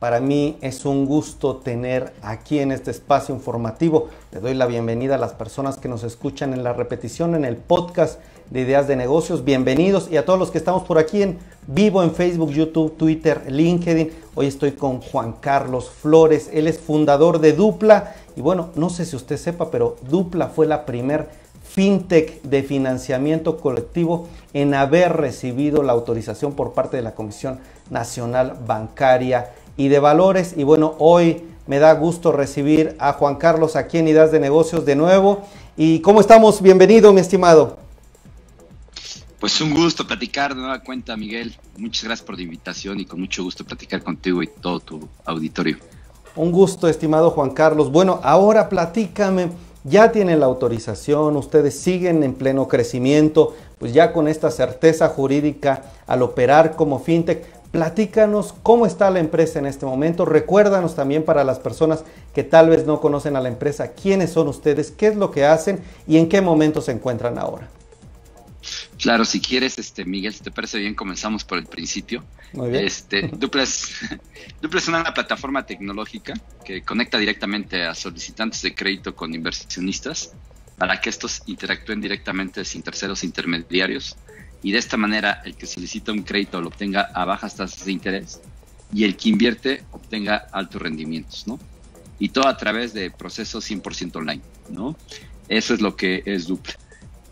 Para mí es un gusto tener aquí en este espacio informativo. Le doy la bienvenida a las personas que nos escuchan en la repetición en el podcast de Ideas de Negocios. Bienvenidos y a todos los que estamos por aquí en vivo en Facebook, YouTube, Twitter, LinkedIn. Hoy estoy con Juan Carlos Flores. Él es fundador de Dupla. Y bueno, no sé si usted sepa, pero Dupla fue la primer fintech de financiamiento colectivo en haber recibido la autorización por parte de la Comisión Nacional Bancaria y de valores. Y bueno, hoy me da gusto recibir a Juan Carlos aquí en Ideas de Negocios de nuevo. ¿Y cómo estamos? Bienvenido, mi estimado. Pues un gusto platicar de nueva cuenta, Miguel. Muchas gracias por la invitación y con mucho gusto platicar contigo y todo tu auditorio. Un gusto, estimado Juan Carlos. Bueno, ahora platícame, ya tienen la autorización, ustedes siguen en pleno crecimiento, pues ya con esta certeza jurídica al operar como fintech. Platícanos cómo está la empresa en este momento. Recuérdanos también para las personas que tal vez no conocen a la empresa, quiénes son ustedes, qué es lo que hacen y en qué momento se encuentran ahora. Claro, si quieres, este Miguel, si te parece bien, comenzamos por el principio. Muy bien. Este, Dupla es, es una plataforma tecnológica que conecta directamente a solicitantes de crédito con inversionistas para que estos interactúen directamente sin terceros intermediarios y de esta manera el que solicita un crédito lo obtenga a bajas tasas de interés y el que invierte obtenga altos rendimientos, ¿no? Y todo a través de procesos 100% online, ¿no? Eso es lo que es Dupla.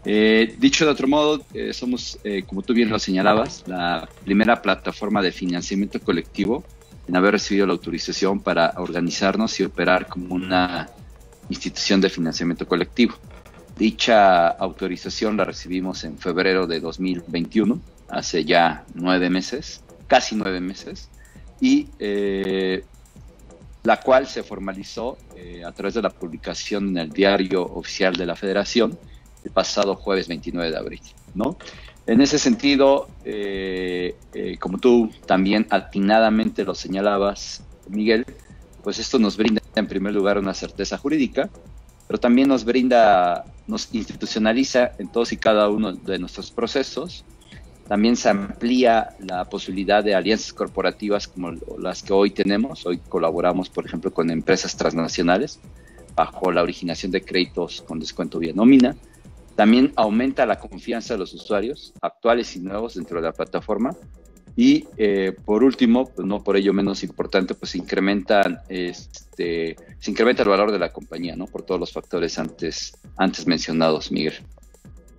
Eh, dicho de otro modo, eh, somos, eh, como tú bien lo señalabas, la primera plataforma de financiamiento colectivo en haber recibido la autorización para organizarnos y operar como una institución de financiamiento colectivo. Dicha autorización la recibimos en febrero de 2021, hace ya nueve meses, casi nueve meses, y eh, la cual se formalizó eh, a través de la publicación en el diario oficial de la Federación el pasado jueves 29 de abril. ¿no? En ese sentido, eh, como tú también atinadamente lo señalabas, Miguel, pues esto nos brinda en primer lugar una certeza jurídica, pero también nos brinda nos institucionaliza en todos y cada uno de nuestros procesos. También se amplía la posibilidad de alianzas corporativas como las que hoy tenemos. Hoy colaboramos, por ejemplo, con empresas transnacionales bajo la originación de créditos con descuento vía nómina. También aumenta la confianza de los usuarios actuales y nuevos dentro de la plataforma y eh, por último, pues no por ello menos importante, pues incrementan, este, se incrementa el valor de la compañía, ¿no? Por todos los factores antes, antes mencionados, Miguel.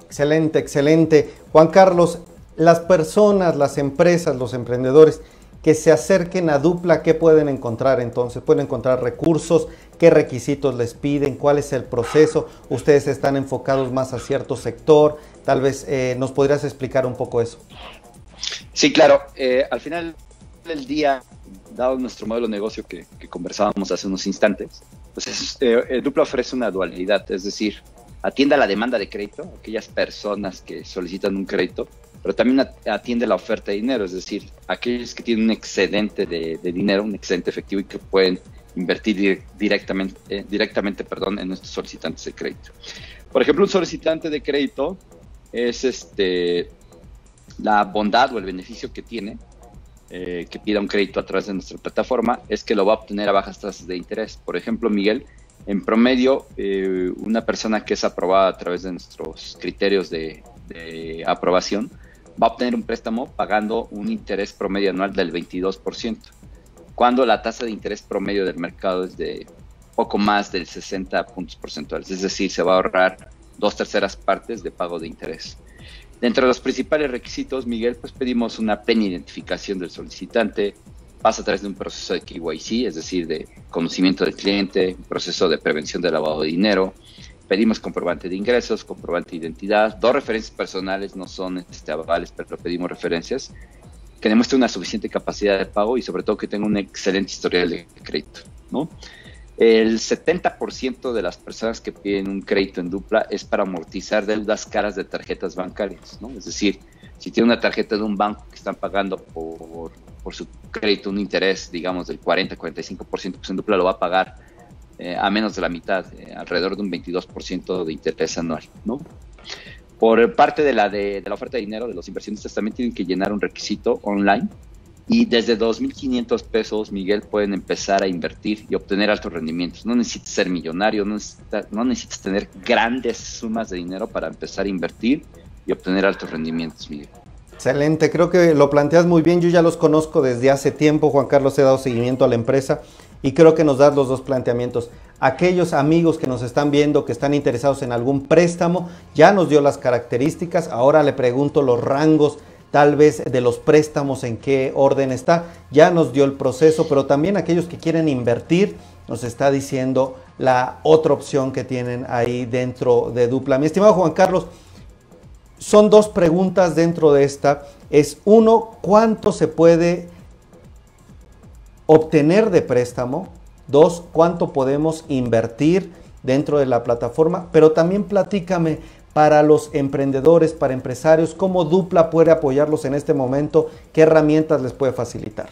Excelente, excelente. Juan Carlos, las personas, las empresas, los emprendedores que se acerquen a Dupla, ¿qué pueden encontrar entonces? ¿Pueden encontrar recursos? ¿Qué requisitos les piden? ¿Cuál es el proceso? ¿Ustedes están enfocados más a cierto sector? Tal vez eh, nos podrías explicar un poco eso. Sí, claro. Eh, al final del día, dado nuestro modelo de negocio que, conversábamos hace unos instantes, pues eh, eh, Dupla ofrece una dualidad, es decir, atiende a la demanda de crédito, aquellas personas que solicitan un crédito, pero también atiende la oferta de dinero, es decir, aquellos que tienen un excedente de, dinero, un excedente efectivo y que pueden invertir directamente, directamente perdón, en nuestros solicitantes de crédito. Por ejemplo, un solicitante de crédito es este la bondad o el beneficio que tiene eh, que pida un crédito a través de nuestra plataforma es que lo va a obtener a bajas tasas de interés. Por ejemplo, Miguel, en promedio, eh, una persona que es aprobada a través de nuestros criterios de, aprobación va a obtener un préstamo pagando un interés promedio anual del 22%, cuando la tasa de interés promedio del mercado es de poco más del 60 puntos porcentuales, es decir, se va a ahorrar dos terceras partes de pago de interés. Dentro de los principales requisitos, Miguel, pues pedimos una plena identificación del solicitante, pasa a través de un proceso de KYC, es decir, de conocimiento del cliente, proceso de prevención de lavado de dinero, pedimos comprobante de ingresos, comprobante de identidad, dos referencias personales, no son este, avales, pero pedimos referencias, que demuestre una suficiente capacidad de pago y sobre todo que tenga un excelente historial de crédito, ¿no? El 70% de las personas que piden un crédito en dupla es para amortizar deudas caras de tarjetas bancarias, ¿no? Es decir, si tiene una tarjeta de un banco que están pagando por, su crédito un interés, digamos, del 40-45%, pues en dupla lo va a pagar eh, a menos de la mitad, eh, alrededor de un 22% de interés anual, ¿no? Por parte de la, de, de la oferta de dinero de los inversionistas también tienen que llenar un requisito online Y desde 2.500 pesos, Miguel, pueden empezar a invertir y obtener altos rendimientos. No necesitas ser millonario, no necesitas, no necesitas tener grandes sumas de dinero para empezar a invertir y obtener altos rendimientos, Miguel. Excelente, creo que lo planteas muy bien. Yo ya los conozco desde hace tiempo. Juan Carlos he dado seguimiento a la empresa y creo que nos das los dos planteamientos. Aquellos amigos que nos están viendo, que están interesados en algún préstamo, ya nos dio las características. Ahora le pregunto los rangos tal vez de los préstamos, en qué orden está. Ya nos dio el proceso, pero también aquellos que quieren invertir, nos está diciendo la otra opción que tienen ahí dentro de Dupla. Mi estimado Juan Carlos, son dos preguntas dentro de esta. Es uno, ¿cuánto se puede obtener de préstamo? Dos, ¿cuánto podemos invertir dentro de la plataforma? Pero también platícame para los emprendedores, para empresarios, cómo Dupla puede apoyarlos en este momento, qué herramientas les puede facilitar.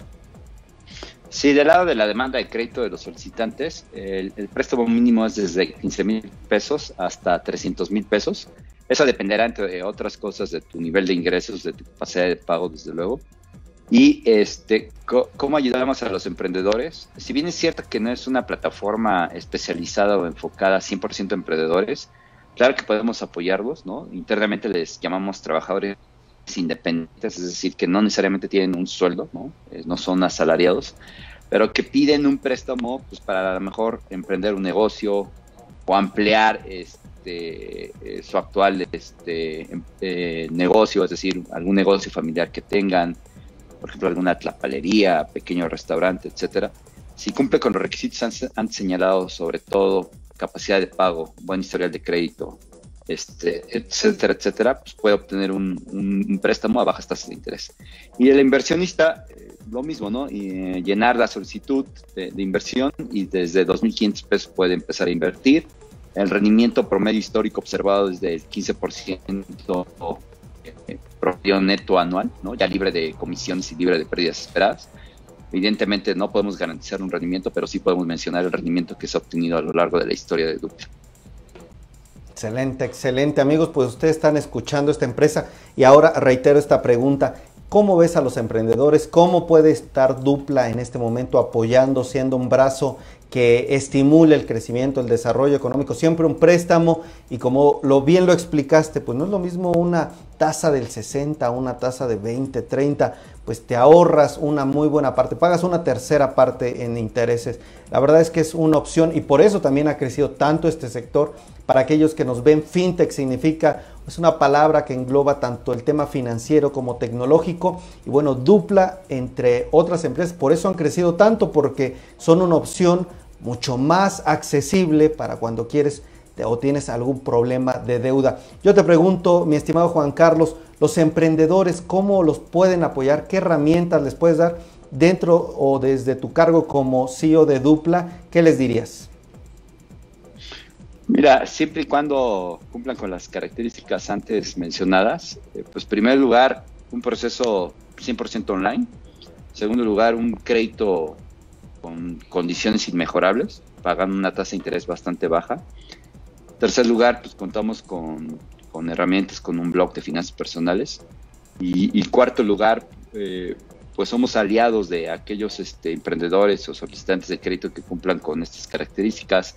Sí, del lado de la demanda de crédito de los solicitantes, el, préstamo mínimo es desde 15 mil pesos hasta 300 mil pesos. Eso dependerá, entre otras cosas, de tu nivel de ingresos, de tu capacidad de pago, desde luego. Y este, ¿cómo ayudamos a los emprendedores? Si bien es cierto que no es una plataforma especializada o enfocada 100% a emprendedores, Claro que podemos apoyarlos, ¿no? Internamente les llamamos trabajadores independientes, es decir, que no necesariamente tienen un sueldo, ¿no? Eh, no son asalariados, pero que piden un préstamo pues, para a lo mejor emprender un negocio o ampliar este, eh, su actual este, em, eh, negocio, es decir, algún negocio familiar que tengan, por ejemplo, alguna tlapalería, pequeño restaurante, etcétera. Si cumple con los requisitos han señalado sobre todo capacidad de pago, buen historial de crédito, este, etcétera, etcétera, pues puede obtener un, préstamo a bajas tasas de interés. Y el inversionista, eh, lo mismo, ¿no? Eh, llenar la solicitud de, inversión y desde 2.500 pesos puede empezar a invertir. El rendimiento promedio histórico observado desde el 15% eh, promedio neto anual, ¿no? Ya libre de comisiones y libre de pérdidas esperadas. Evidentemente no podemos garantizar un rendimiento, pero sí podemos mencionar el rendimiento que se ha obtenido a lo largo de la historia de Dupla. Excelente, excelente amigos, pues ustedes están escuchando esta empresa y ahora reitero esta pregunta. ¿Cómo ves a los emprendedores? ¿Cómo puede estar Dupla en este momento apoyando, siendo un brazo que estimule el crecimiento, el desarrollo económico? Siempre un préstamo y como lo bien lo explicaste, pues no es lo mismo una tasa del 60, una tasa de 20, 30, pues te ahorras una muy buena parte, pagas una tercera parte en intereses. La verdad es que es una opción y por eso también ha crecido tanto este sector. Para aquellos que nos ven, fintech significa, es una palabra que engloba tanto el tema financiero como tecnológico y bueno, dupla entre otras empresas. Por eso han crecido tanto porque son una opción mucho más accesible para cuando quieres o tienes algún problema de deuda. Yo te pregunto, mi estimado Juan Carlos, los emprendedores, ¿cómo los pueden apoyar? ¿Qué herramientas les puedes dar dentro o desde tu cargo como CEO de Dupla? ¿Qué les dirías? Mira, siempre y cuando cumplan con las características antes mencionadas, eh, pues primer lugar, un proceso 100% online. Segundo lugar, un crédito con condiciones inmejorables, pagando una tasa de interés bastante baja tercer lugar, pues contamos con, herramientas, con un blog de finanzas personales. Y, cuarto lugar, eh, pues somos aliados de aquellos este, emprendedores o solicitantes de crédito que cumplan con estas características,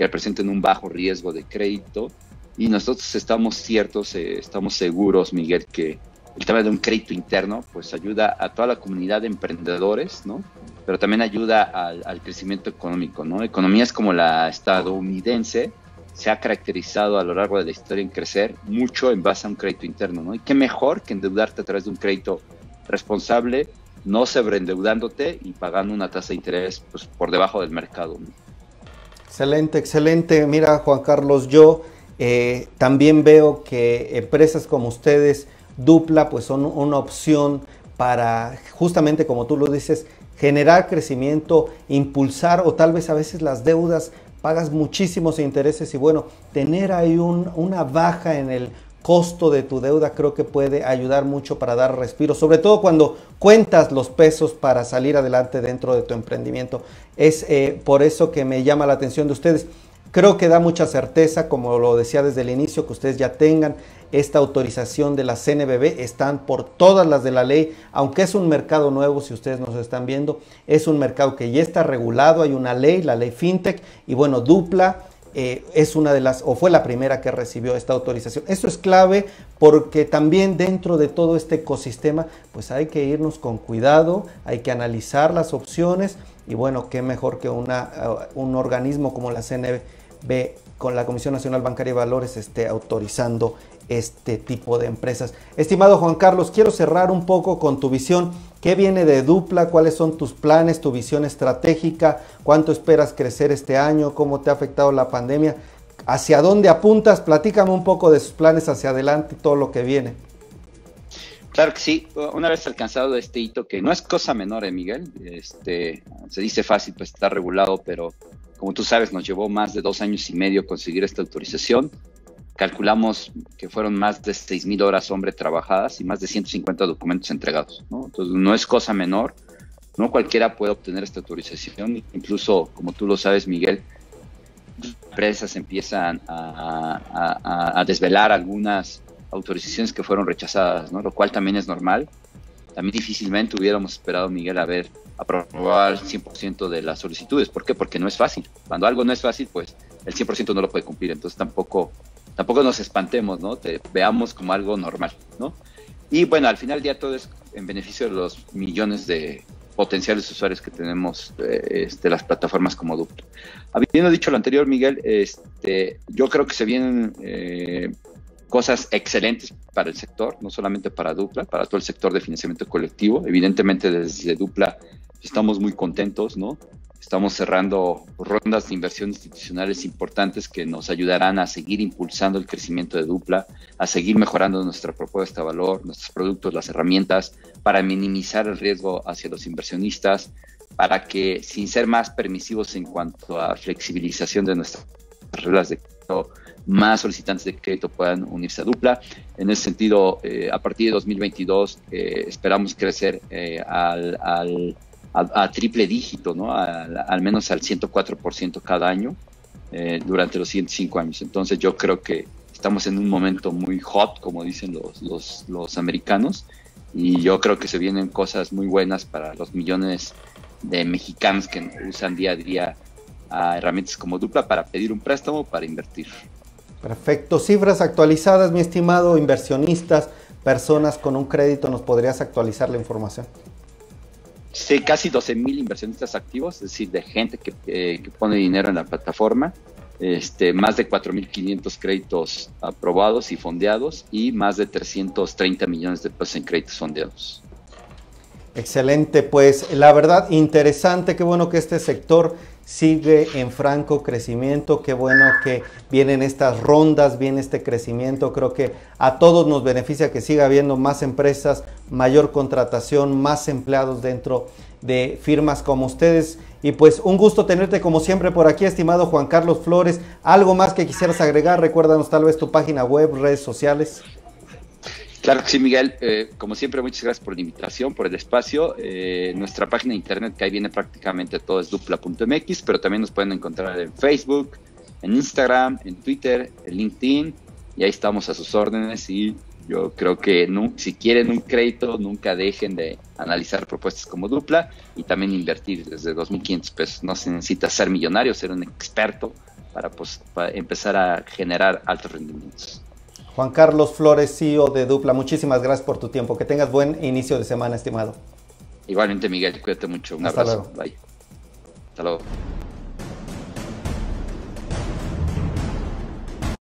que representen un bajo riesgo de crédito. Y nosotros estamos ciertos, eh, estamos seguros, Miguel, que el tema de un crédito interno, pues ayuda a toda la comunidad de emprendedores, ¿no? Pero también ayuda al, al crecimiento económico, ¿no? Economías como la estadounidense, se ha caracterizado a lo largo de la historia en crecer mucho en base a un crédito interno, ¿no? Y qué mejor que endeudarte a través de un crédito responsable, no sobreendeudándote y pagando una tasa de interés pues, por debajo del mercado. Excelente, excelente. Mira, Juan Carlos, yo eh, también veo que empresas como ustedes, Dupla, pues son una opción para, justamente como tú lo dices, generar crecimiento, impulsar o tal vez a veces las deudas pagas muchísimos intereses y bueno, tener ahí una baja en el costo de tu deuda creo que puede ayudar mucho para dar respiro, sobre todo cuando cuentas los pesos para salir adelante dentro de tu emprendimiento. Es eh, por eso que me llama la atención de ustedes. Creo que da mucha certeza, como lo decía desde el inicio, que ustedes ya tengan esta autorización de la CNBB, están por todas las de la ley, aunque es un mercado nuevo, si ustedes nos están viendo, es un mercado que ya está regulado, hay una ley, la ley FinTech, y bueno, Dupla eh, es una de las, o fue la primera que recibió esta autorización. Esto es clave porque también dentro de todo este ecosistema, pues hay que irnos con cuidado, hay que analizar las opciones, y bueno, qué mejor que una, uh, un organismo como la CNB con la Comisión Nacional Bancaria de Valores esté autorizando este tipo de empresas. Estimado Juan Carlos, quiero cerrar un poco con tu visión. ¿Qué viene de Dupla? ¿Cuáles son tus planes, tu visión estratégica? ¿Cuánto esperas crecer este año? ¿Cómo te ha afectado la pandemia? ¿Hacia dónde apuntas? Platícame un poco de sus planes hacia adelante y todo lo que viene. Claro que sí, una vez alcanzado este hito, que no es cosa menor, ¿eh, Miguel, este, se dice fácil, pues está regulado, pero como tú sabes, nos llevó más de dos años y medio conseguir esta autorización calculamos que fueron más de 6.000 horas hombre trabajadas y más de 150 documentos entregados. Entonces no es cosa menor, no cualquiera puede obtener esta autorización, incluso como tú lo sabes Miguel, empresas empiezan a, desvelar algunas autorizaciones que fueron rechazadas, ¿no? lo cual también es normal. También difícilmente hubiéramos esperado, Miguel, a ver aprobar el 100% de las solicitudes. ¿Por qué? Porque no es fácil. Cuando algo no es fácil, pues el 100% no lo puede cumplir. Entonces tampoco tampoco nos espantemos, ¿no? Te veamos como algo normal, ¿no? Y bueno, al final ya todo es en beneficio de los millones de potenciales usuarios que tenemos de eh, este, las plataformas como Dupla. Habiendo dicho lo anterior, Miguel, este, yo creo que se vienen eh, cosas excelentes para el sector, no solamente para Dupla, para todo el sector de financiamiento colectivo. Evidentemente desde Dupla estamos muy contentos, ¿no? Estamos cerrando rondas de inversión institucionales importantes que nos ayudarán a seguir impulsando el crecimiento de Dupla, a seguir mejorando nuestra propuesta de valor, nuestros productos, las herramientas, para minimizar el riesgo hacia los inversionistas, para que sin ser más permisivos en cuanto a flexibilización de nuestras reglas de crédito, más solicitantes de crédito puedan unirse a Dupla. En ese sentido, eh, a partir de 2022 eh, esperamos crecer eh, al a, triple dígito, ¿no? al menos al 104% cada año eh, durante los siguientes cinco años. Entonces yo creo que estamos en un momento muy hot, como dicen los, los, los americanos, y yo creo que se vienen cosas muy buenas para los millones de mexicanos que usan día a día a herramientas como Dupla para pedir un préstamo, para invertir. Perfecto. Cifras actualizadas, mi estimado inversionistas, personas con un crédito, ¿nos podrías actualizar la información? Sí, casi 12 mil inversionistas activos, es decir, de gente que, que pone dinero en la plataforma, este, más de 4.500 créditos aprobados y fondeados y más de 330 millones de pesos en créditos fondeados. Excelente, pues la verdad interesante, qué bueno que este sector sigue en franco crecimiento. Qué bueno que vienen estas rondas, viene este crecimiento. Creo que a todos nos beneficia que siga habiendo más empresas, mayor contratación, más empleados dentro de firmas como ustedes. Y pues un gusto tenerte como siempre por aquí, estimado Juan Carlos Flores. ¿Algo más que quisieras agregar? Recuérdanos tal vez tu página web, redes sociales. Claro que sí, Miguel. Eh, como siempre, muchas gracias por la invitación, por el espacio. Eh, nuestra página de internet, que ahí viene prácticamente todo, es dupla.mx, pero también nos pueden encontrar en Facebook, en Instagram, en Twitter, en LinkedIn, y ahí estamos a sus órdenes. Y yo creo que si quieren un crédito, nunca dejen de analizar propuestas como Dupla y también invertir desde 2.500 pesos. No se necesita ser millonario, ser un experto para, pues, para empezar a generar altos rendimientos. Juan Carlos Flores, CEO de Dupla, muchísimas gracias por tu tiempo. Que tengas buen inicio de semana, estimado. Igualmente, Miguel, cuídate mucho. Un abrazo. Bye. Hasta luego.